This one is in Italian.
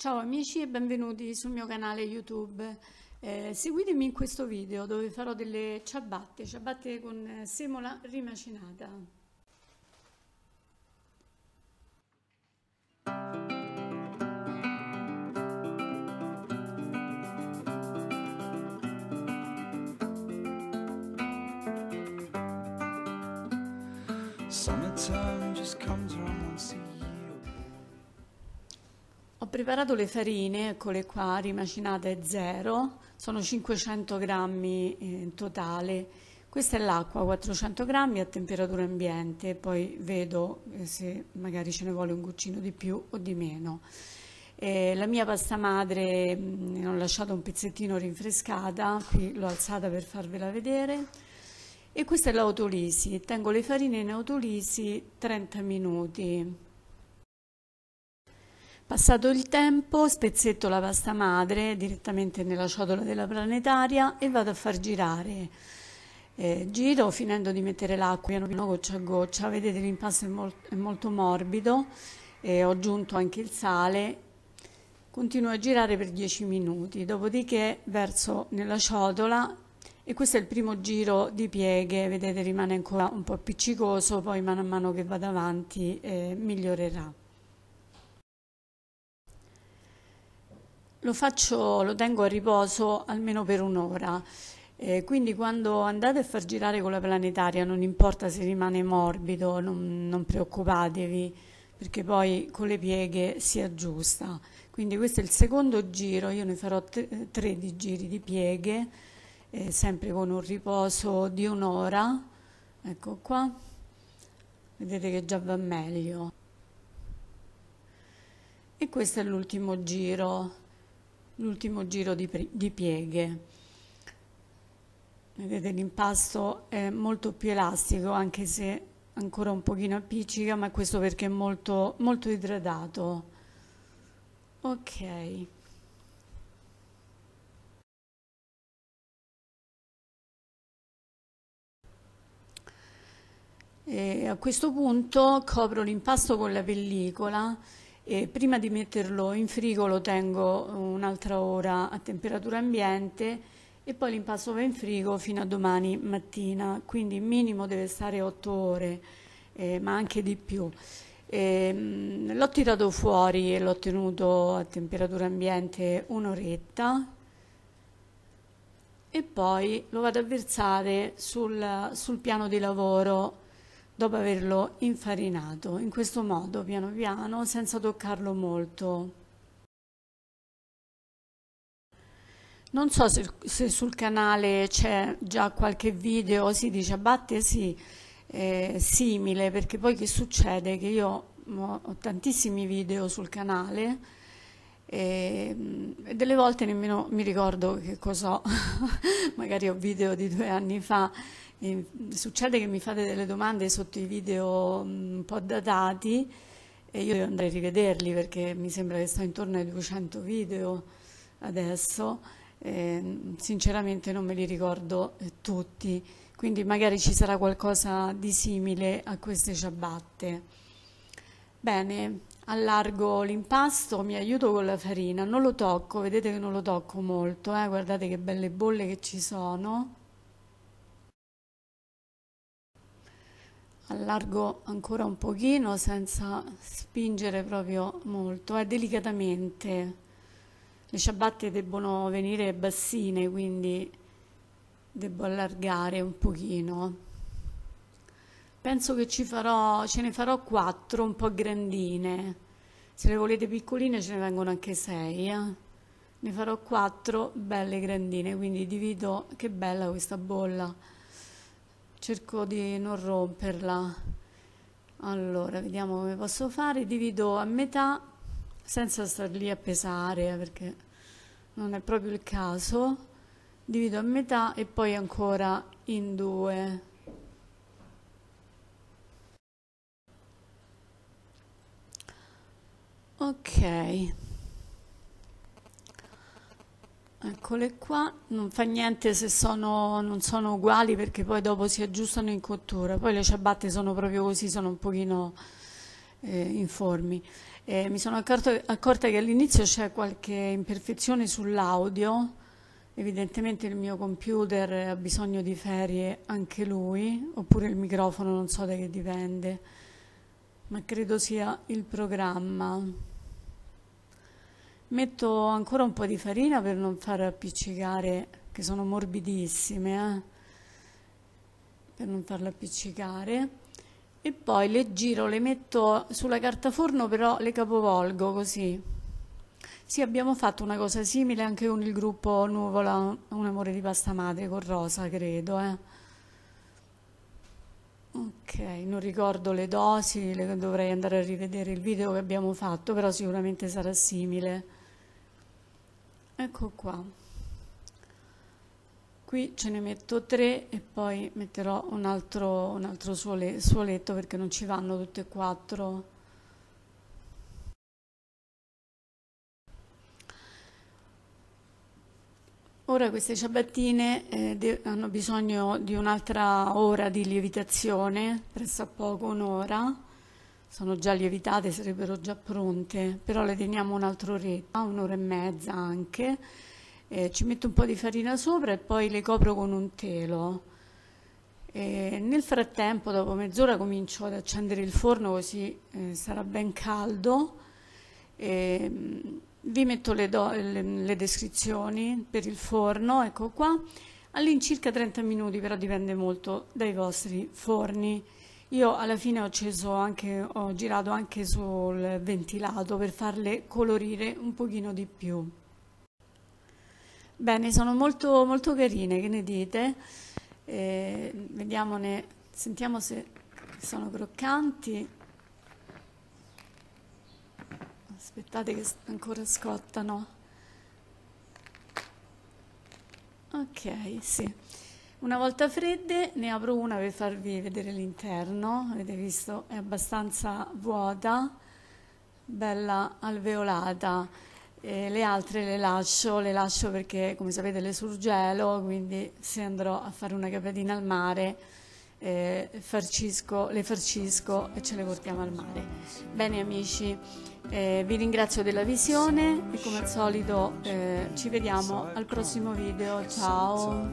Ciao amici e benvenuti sul mio canale YouTube. Eh, seguitemi in questo video dove farò delle ciabatte, ciabatte con semola rimacinata. Summertime just comes around preparato le farine, eccole qua, rimacinate zero, sono 500 grammi in totale. Questa è l'acqua, 400 grammi a temperatura ambiente, poi vedo se magari ce ne vuole un goccino di più o di meno. Eh, la mia pasta madre ne ho lasciato un pezzettino rinfrescata, qui l'ho alzata per farvela vedere e questa è l'autolisi, tengo le farine in autolisi 30 minuti. Passato il tempo spezzetto la pasta madre direttamente nella ciotola della planetaria e vado a far girare. Eh, giro finendo di mettere l'acqua piano piano goccia a goccia, vedete l'impasto è, mol è molto morbido, eh, ho aggiunto anche il sale, continuo a girare per 10 minuti, dopodiché verso nella ciotola e questo è il primo giro di pieghe, vedete rimane ancora un po' appiccicoso, poi mano a mano che vado avanti eh, migliorerà. Lo faccio, lo tengo a riposo almeno per un'ora, eh, quindi quando andate a far girare con la planetaria non importa se rimane morbido, non, non preoccupatevi perché poi con le pieghe si aggiusta. Quindi questo è il secondo giro, io ne farò tre di giri di pieghe eh, sempre con un riposo di un'ora, ecco qua, vedete che già va meglio. E questo è l'ultimo giro, l'ultimo giro di, di pieghe. Vedete l'impasto è molto più elastico anche se ancora un pochino appiccica, ma questo perché è molto, molto idratato. Ok. E a questo punto copro l'impasto con la pellicola e prima di metterlo in frigo lo tengo un'altra ora a temperatura ambiente e poi l'impasto va in frigo fino a domani mattina, quindi minimo deve stare 8 ore, eh, ma anche di più. l'ho tirato fuori e l'ho tenuto a temperatura ambiente un'oretta e poi lo vado a versare sul, sul piano di lavoro dopo averlo infarinato, in questo modo piano piano senza toccarlo molto. Non so se, se sul canale c'è già qualche video, si dice abbatte sì, eh, simile, perché poi che succede? Che io ho tantissimi video sul canale e, e delle volte nemmeno mi ricordo che cos'ho, magari ho video di due anni fa succede che mi fate delle domande sotto i video mm, un po' datati e io devo andare a rivederli perché mi sembra che sto intorno ai 200 video adesso. E, sinceramente non me li ricordo eh, tutti, quindi magari ci sarà qualcosa di simile a queste ciabatte. Bene, allargo l'impasto, mi aiuto con la farina, non lo tocco, vedete che non lo tocco molto, eh? guardate che belle bolle che ci sono. Allargo ancora un pochino senza spingere proprio molto, eh, delicatamente. Le ciabatte debbono venire bassine, quindi devo allargare un pochino. Penso che ci farò, ce ne farò quattro un po' grandine. Se le volete piccoline ce ne vengono anche sei. Eh? Ne farò quattro belle grandine, quindi divido, che bella questa bolla cerco di non romperla. Allora vediamo come posso fare. Divido a metà senza star lì a pesare eh, perché non è proprio il caso. Divido a metà e poi ancora in due. Ok Eccole qua, non fa niente se sono, non sono uguali perché poi dopo si aggiustano in cottura. Poi le ciabatte sono proprio così, sono un pochino eh, informi. Eh, mi sono accorto, accorta che all'inizio c'è qualche imperfezione sull'audio, evidentemente il mio computer ha bisogno di ferie anche lui, oppure il microfono non so da che dipende, ma credo sia il programma. Metto ancora un po' di farina per non far appiccicare, che sono morbidissime, eh? per non farla appiccicare e poi le giro, le metto sulla carta forno, però le capovolgo così. Sì, abbiamo fatto una cosa simile anche con il gruppo Nuvola, un amore di pasta madre con Rosa, credo. Eh. Ok, non ricordo le dosi, le, dovrei andare a rivedere il video che abbiamo fatto, però sicuramente sarà simile. Ecco qua. Qui ce ne metto tre e poi metterò un altro, un altro suole, suoletto perché non ci vanno tutte e quattro. Ora queste ciabattine eh, hanno bisogno di un'altra ora di lievitazione, presso poco un'ora, sono già lievitate, sarebbero già pronte, però le teniamo un'altra oretta, un'ora e mezza anche, eh, ci metto un po' di farina sopra e poi le copro con un telo. E nel frattempo, dopo mezz'ora, comincio ad accendere il forno così eh, sarà ben caldo. E, mm, vi metto le, do, le, le, descrizioni per il forno, ecco qua, all'incirca 30 minuti, però dipende molto dai vostri forni. Io alla fine ho anche, ho girato anche sul ventilato per farle colorire un pochino di più. Bene, sono molto, molto carine, che ne dite? Eh, vediamone, sentiamo se sono croccanti. Aspettate che ancora scottano. Ok, sì. Una volta fredde ne apro una per farvi vedere l'interno, avete visto è abbastanza vuota, bella alveolata. E le altre le lascio, le lascio perché come sapete le surgelo, quindi se andrò a fare una capatina al mare eh, farcisco, le farcisco e ce le portiamo al mare. Bene amici, eh, vi ringrazio della visione e come al solito eh, ci vediamo al prossimo video, ciao!